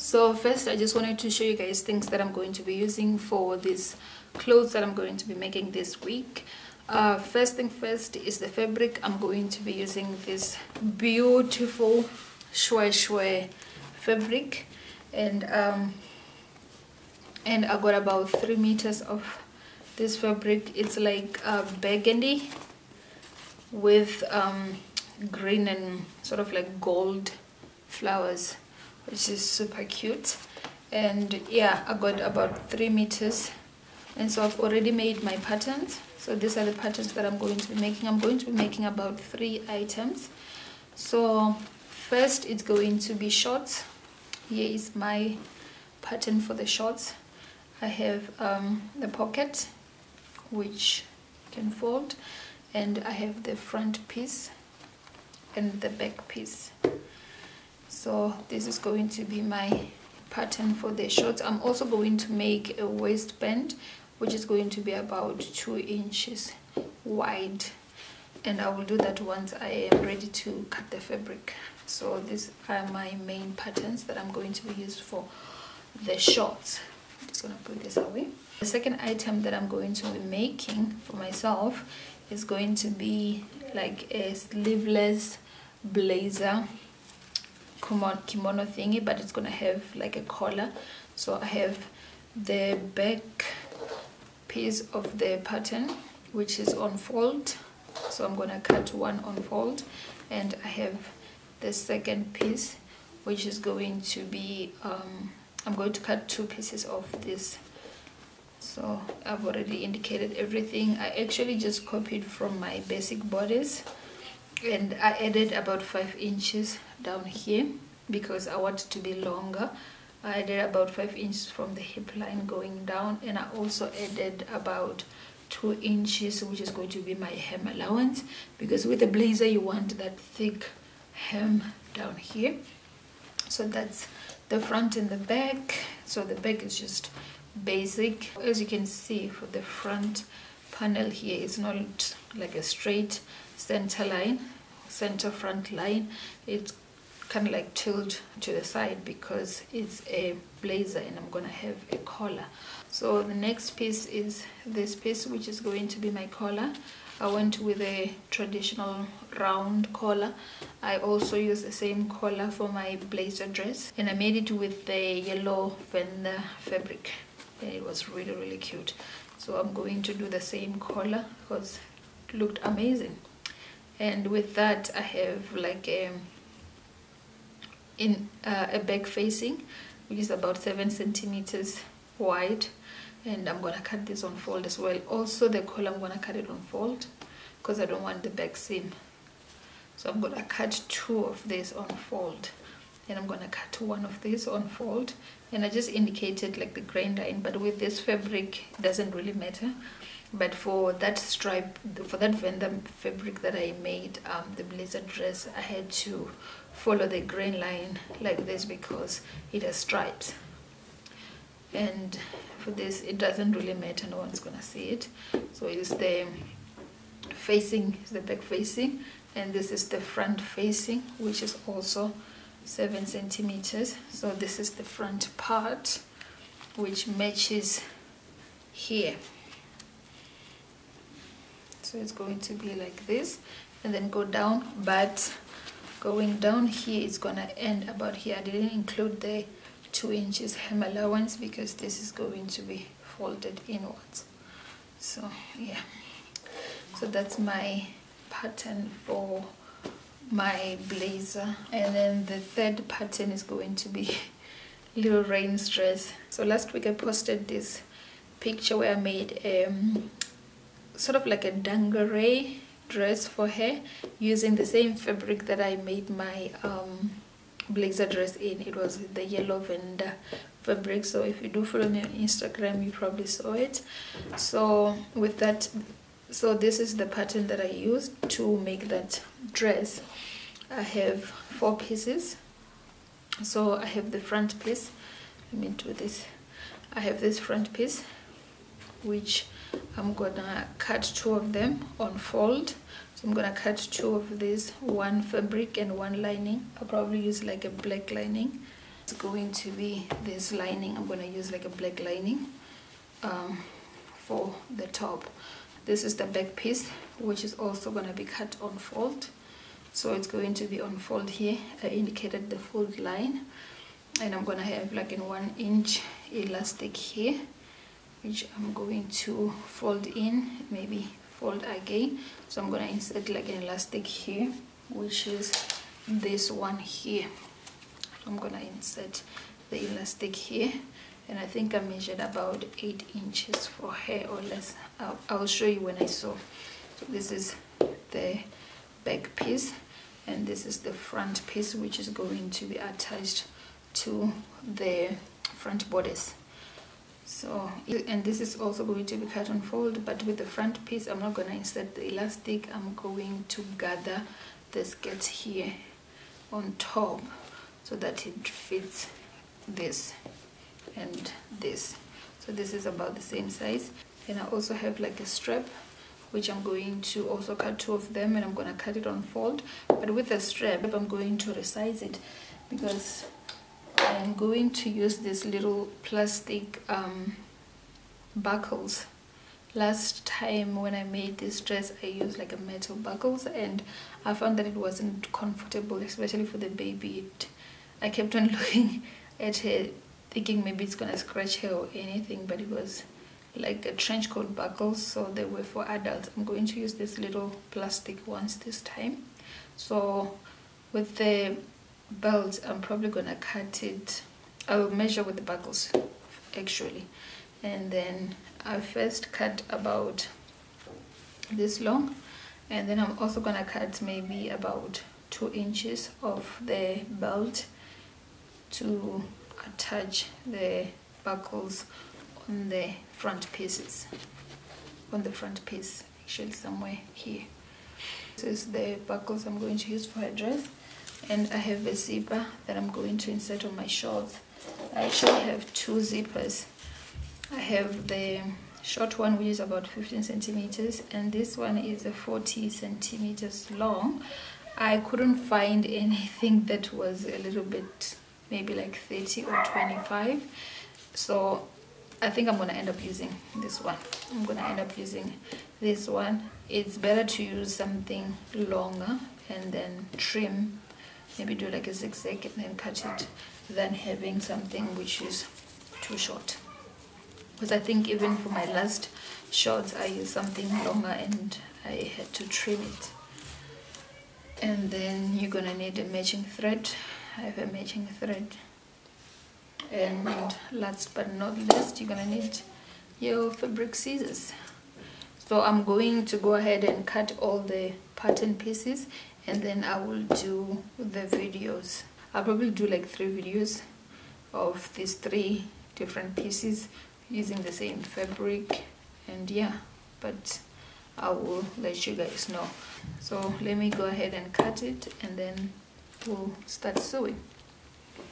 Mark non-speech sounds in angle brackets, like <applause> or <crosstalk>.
so first i just wanted to show you guys things that i'm going to be using for these clothes that i'm going to be making this week. Uh, first thing first is the fabric. I'm going to be using this beautiful shwe shwe fabric. And um and i got about three meters of this fabric. It's like uh, burgundy with um green and sort of like gold flowers which is super cute. And yeah i got about three meters. And so i've already made my patterns. So these are the patterns that i'm going to be making. I'm going to be making about three items. So first it's going to be shorts. Here is my pattern for the shorts. I have um, the pocket which can fold. And i have the front piece and the back piece so this is going to be my pattern for the shorts. I'm also going to make a waistband which is going to be about two inches wide. And i will do that once i am ready to cut the fabric. So these are my main patterns that i'm going to be used for the shorts. I'm just gonna put this away. The second item that i'm going to be making for myself is going to be like a sleeveless blazer kimono thingy but it's gonna have like a collar. So i have the back piece of the pattern which is on fold. So i'm gonna cut one on fold. And i have the second piece which is going to be um, i'm going to cut two pieces of this. So i've already indicated everything. I actually just copied from my basic bodice and I added about five inches down here because I want it to be longer. I did about five inches from the hip line going down and I also added about two inches which is going to be my hem allowance because with the blazer you want that thick hem down here. So that's the front and the back. So the back is just basic. As you can see for the front panel here it's not like a straight center line center front line. It's kind of like tilt to the side because it's a blazer and I'm gonna have a collar. So the next piece is this piece which is going to be my collar. I went with a traditional round collar. I also used the same collar for my blazer dress and I made it with the yellow Venda fabric and it was really really cute. So I'm going to do the same collar because it looked amazing. And with that I have like a in uh, a back facing which is about seven centimeters wide. And I'm gonna cut this on fold as well. Also the collar I'm gonna cut it on fold because I don't want the back seam. So I'm gonna cut two of this on fold. And I'm gonna cut one of these on fold. And I just indicated like the grain line but with this fabric it doesn't really matter but for that stripe for that Venda fabric that I made um, the blazer dress I had to follow the grain line like this because it has stripes. And for this it doesn't really matter no one's gonna see it. So it is the facing the back facing and this is the front facing which is also seven centimeters. So this is the front part which matches here so it's going to be like this and then go down but going down here it's gonna end about here. I didn't include the two inches hem allowance because this is going to be folded inwards. So yeah. So that's my pattern for my blazer. And then the third pattern is going to be <laughs> little rain dress. So last week I posted this picture where I made um, sort of like a dungaree dress for her using the same fabric that I made my um, blazer dress in. It was the yellow Venda fabric. So if you do follow me on Instagram, you probably saw it. So with that, so this is the pattern that I used to make that dress. I have four pieces. So I have the front piece. Let me do this. I have this front piece, which I'm gonna cut two of them on fold. So I'm gonna cut two of these one fabric and one lining. I'll probably use like a black lining. It's going to be this lining. I'm to use like a black lining um, for the top. This is the back piece which is also to be cut on fold. So it's going to be on fold here. I indicated the fold line. And I'm gonna have like in one inch elastic here which I'm going to fold in maybe fold again. So I'm gonna insert like an elastic here which is this one here. I'm gonna insert the elastic here and I think I measured about 8 inches for hair or less. I'll, I'll show you when I sew. So this is the back piece and this is the front piece which is going to be attached to the front bodice so and this is also going to be cut on fold but with the front piece i'm not going to insert the elastic i'm going to gather the skirt here on top so that it fits this and this. So this is about the same size. And i also have like a strap which I'm going to also cut two of them and I'm going to cut it on fold. But with the strap I'm going to resize it because I'm going to use these little plastic um, buckles. Last time when I made this dress I used like a metal buckles and I found that it wasn't comfortable especially for the baby. It, I kept on <laughs> looking at her thinking maybe it's gonna scratch her or anything but it was like a trench coat buckles so they were for adults. I'm going to use these little plastic ones this time. So with the belt i'm probably gonna cut it. I'll measure with the buckles actually. And then i first cut about this long and then i'm also gonna cut maybe about two inches of the belt to attach the buckles on the front pieces on the front piece actually somewhere here. This is the buckles i'm going to use for a dress and i have a zipper that i'm going to insert on my shorts. I actually have two zippers. I have the short one which is about 15 centimeters and this one is a 40 centimeters long. I couldn't find <laughs> anything that was a little bit maybe like 30 or 25 so I think I'm gonna end up using this one. I'm gonna end up using this one. It's better to use something longer and then trim maybe do like a zigzag and then cut it than having something which is too short. Because I think even for my last shorts I used something longer and I had to trim it. And then you're gonna need a matching thread. I have a matching thread. And last but not least you're gonna need your fabric scissors. So I'm going to go ahead and cut all the pattern pieces and then I will do the videos. I'll probably do like three videos of these three different pieces using the same fabric and yeah but I will let you guys know. So let me go ahead and cut it and then we'll start sewing